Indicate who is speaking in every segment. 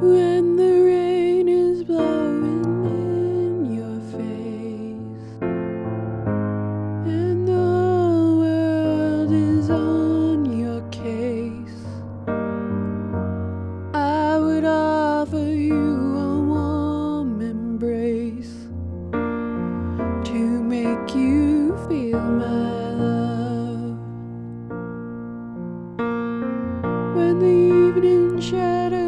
Speaker 1: when the rain is blowing in your face and the world is on your case. I would offer you a warm embrace to make you feel my love. When the evening shadows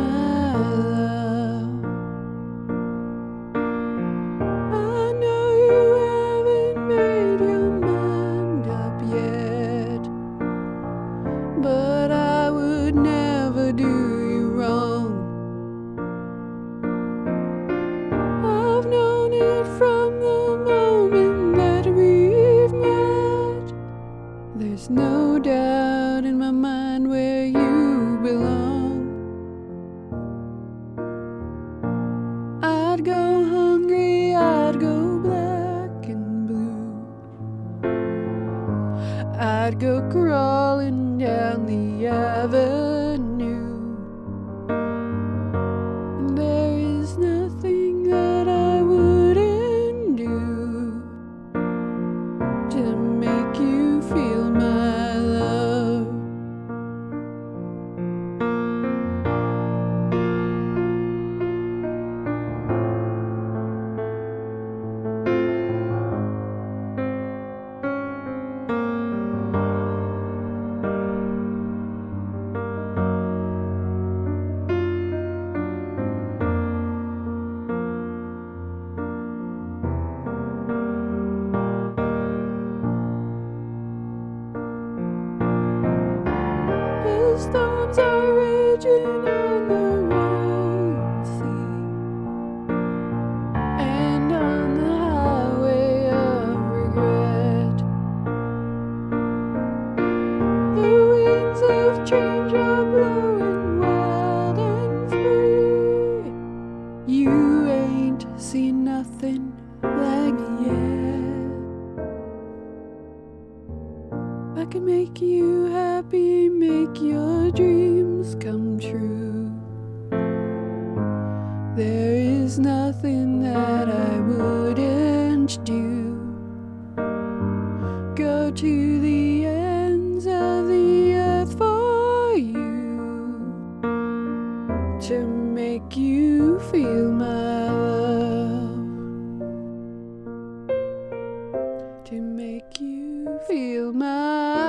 Speaker 1: belong. I'd go hungry, I'd go black and blue. I'd go crawling down the avenue. The storms are raging and the rain sea, and on the highway of regret, the winds of change are blowing wild and free. You that can make you happy, make your dreams come true. There is nothing that I wouldn't do. Go to the ends of the earth for you to make you feel my. feel my